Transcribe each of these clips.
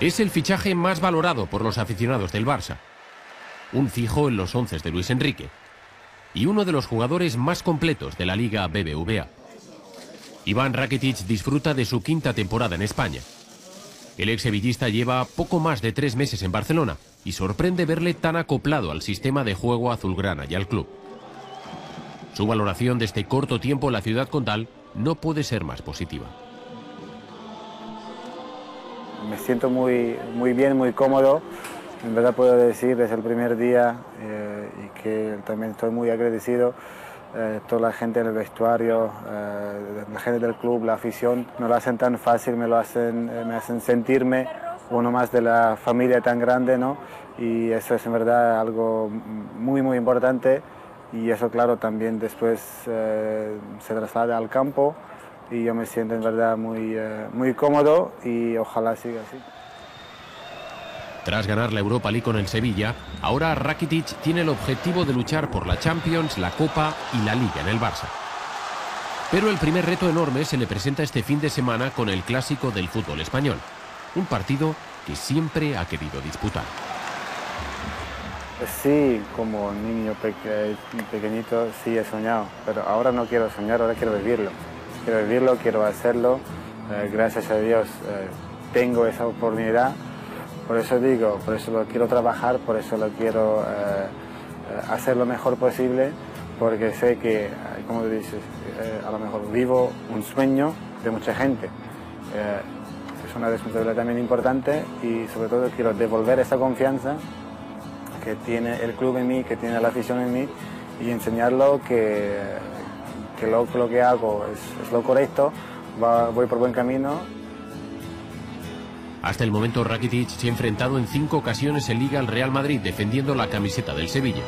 Es el fichaje más valorado por los aficionados del Barça. Un fijo en los once de Luis Enrique. Y uno de los jugadores más completos de la Liga BBVA. Iván Rakitic disfruta de su quinta temporada en España. El ex sevillista lleva poco más de tres meses en Barcelona y sorprende verle tan acoplado al sistema de juego azulgrana y al club. Su valoración de este corto tiempo en la ciudad condal no puede ser más positiva. Me siento muy, muy bien, muy cómodo. En verdad puedo decir desde el primer día eh, y que también estoy muy agradecido. Eh, toda la gente en el vestuario, eh, la gente del club, la afición, no lo hacen tan fácil, me lo hacen, me hacen sentirme uno más de la familia tan grande, ¿no? Y eso es en verdad algo muy, muy importante y eso claro también después eh, se traslada al campo y yo me siento en verdad muy, eh, muy cómodo y ojalá siga así. Tras ganar la Europa League con el Sevilla, ahora Rakitic tiene el objetivo de luchar por la Champions, la Copa y la Liga en el Barça. Pero el primer reto enorme se le presenta este fin de semana con el clásico del fútbol español, un partido que siempre ha querido disputar. Sí, como niño pequeñito sí he soñado, pero ahora no quiero soñar, ahora quiero vivirlo. Quiero vivirlo, quiero hacerlo. Eh, gracias a Dios eh, tengo esa oportunidad. Por eso digo, por eso lo quiero trabajar, por eso lo quiero eh, hacer lo mejor posible, porque sé que, como dices, a lo mejor vivo un sueño de mucha gente. es una responsabilidad también importante y sobre todo quiero devolver esa confianza que tiene el club en mí, que tiene la afición en mí y enseñarlo que, que lo, que hago es, lo correcto, voy por buen camino. Hasta el momento Rakitic se ha enfrentado en cinco ocasiones en Liga al Real Madrid defendiendo la camiseta del Sevilla.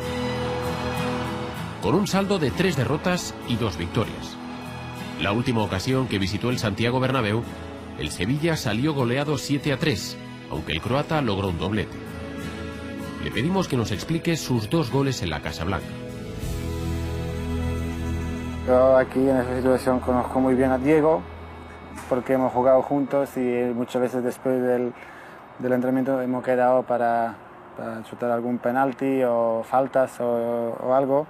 Con un saldo de tres derrotas y dos victorias. La última ocasión que visitó el Santiago Bernabéu, el Sevilla salió goleado 7 a 3, aunque el croata logró un doblete. Le pedimos que nos explique sus dos goles en la Casa Blanca. Yo aquí en esta situación conozco muy bien a Diego, porque hemos jugado juntos y muchas veces después del, del entrenamiento hemos quedado para, chutar algún penalti o faltas o, algo.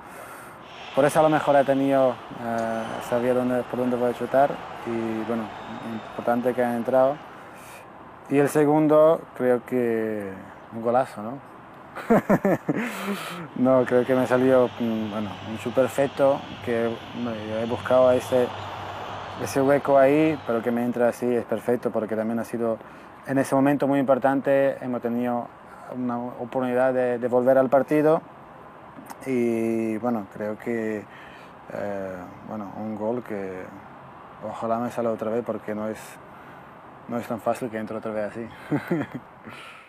Por eso a lo mejor he tenido, eh, sabía dónde, por dónde voy a chutar y bueno, importante que haya entrado. Y el segundo creo que un golazo, ¿no? no, creo que me salió mm, bueno, un perfecto, que he buscado ese, ese hueco ahí, pero que me entra así es perfecto porque también ha sido en ese momento muy importante, hemos tenido una oportunidad de, volver al partido y bueno, creo que eh, bueno, un gol que ojalá me salga otra vez porque no es, no es tan fácil que entre otra vez así.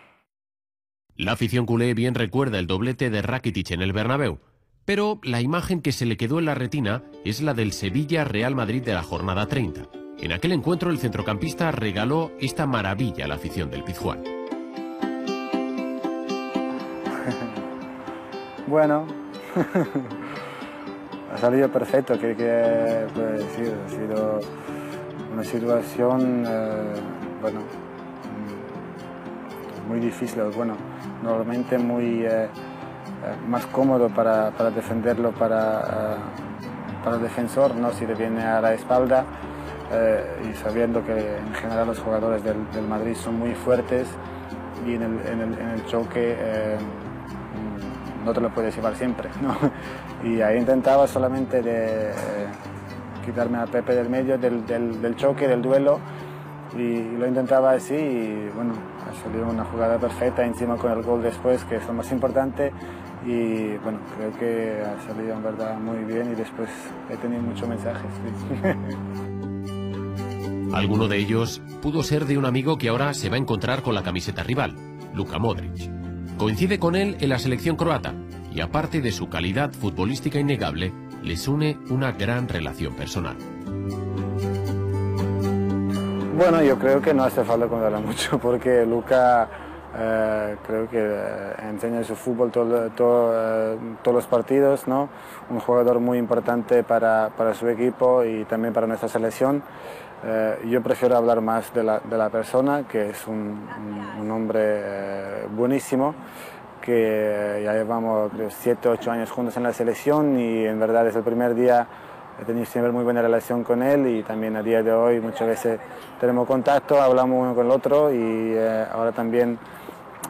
La afición culé bien recuerda el doblete de Rakitic en el Bernabéu, pero la imagen que se le quedó en la retina es la del Sevilla-Real Madrid de la jornada 30. En aquel encuentro el centrocampista regaló esta maravilla a la afición del Pizjuán. Bueno, ha salido perfecto, creo que decir, ha sido una situación, eh, bueno, muy difícil, bueno, normalmente muy eh, eh, más cómodo para, para defenderlo para, eh, para, el defensor, ¿no? si le viene a la espalda y sabiendo que en general los jugadores del, Madrid son muy fuertes y en el, en el, choque no te lo puedes llevar siempre. ¿no? Y ahí intentaba solamente de quitarme a Pepe del medio del, del choque, del duelo y lo intentaba así y bueno, ha salido una jugada perfecta encima con el gol después, que es lo más importante y bueno, creo que ha salido en verdad muy bien y después he tenido muchos mensajes. Alguno de ellos pudo ser de un amigo que ahora se va a encontrar con la camiseta rival, Luka Modric. Coincide con él en la selección croata y aparte de su calidad futbolística innegable, les une una gran relación personal. Bueno, yo creo que no hace falta contarla mucho porque Luca eh, creo que eh, enseña su fútbol todo, eh, todos los partidos, ¿no? Un jugador muy importante para, para, su equipo y también para nuestra selección. yo prefiero hablar más de la, de la persona, que es un, un hombre buenísimo, que ya llevamos 7, 8 años juntos en la selección y en verdad desde el primer día he tenido siempre muy buena relación con él y también a día de hoy muchas veces tenemos contacto, hablamos uno con el otro y eh, ahora también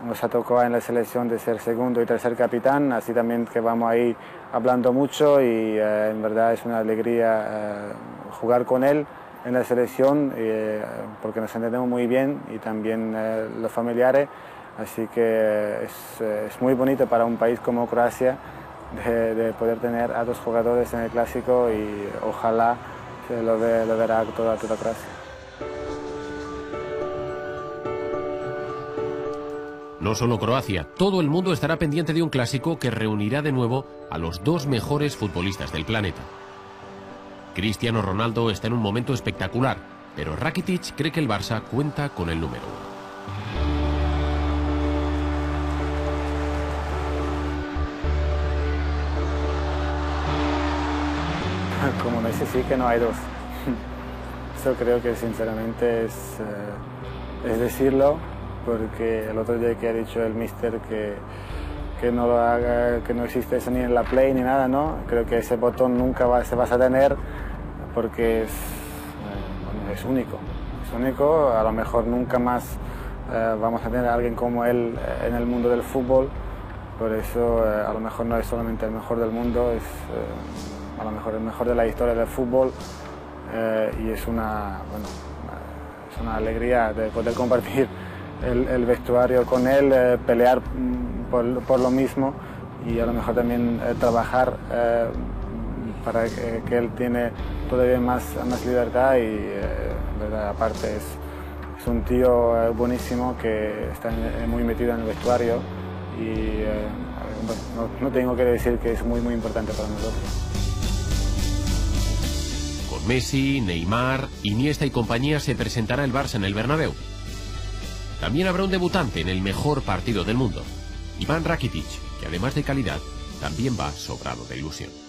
nos ha tocado en la selección de ser segundo y tercer capitán, así también que vamos ahí hablando mucho y eh, en verdad es una alegría eh, jugar con él en la selección porque nos entendemos muy bien y también los familiares, así que es, es muy bonito para un país como Croacia de, poder tener a dos jugadores en el clásico y ojalá se lo, verá toda, toda Croacia. No solo Croacia, todo el mundo estará pendiente de un clásico que reunirá de nuevo a los dos mejores futbolistas del planeta. Cristiano Ronaldo está en un momento espectacular, pero Rakitic cree que el Barça cuenta con el número uno. como no dice sí que no hay dos. Eso creo que sinceramente es, eh, es decirlo, porque el otro día que ha dicho el mister que, que no lo haga, que no existe eso ni en la Play ni nada, ¿no? Creo que ese botón nunca va, se va a tener porque es, eh, es único. Es único, a lo mejor nunca más eh, vamos a tener a alguien como él en el mundo del fútbol, por eso a lo mejor no es solamente el mejor del mundo, es a lo mejor el mejor de la historia del fútbol eh, y es una, bueno, es una alegría de poder compartir el, vestuario con él, eh, pelear mm, por, por, lo mismo y a lo mejor también eh, trabajar para que, él tiene todavía más, más libertad y ¿verdad? aparte es, es, un tío buenísimo que está muy metido en el vestuario y no, no tengo que decir que es muy muy importante para nosotros. Messi, Neymar, Iniesta y compañía se presentará el Barça en el Bernabéu. También habrá un debutante en el mejor partido del mundo, Iván Rakitic, que además de calidad, también va sobrado de ilusión.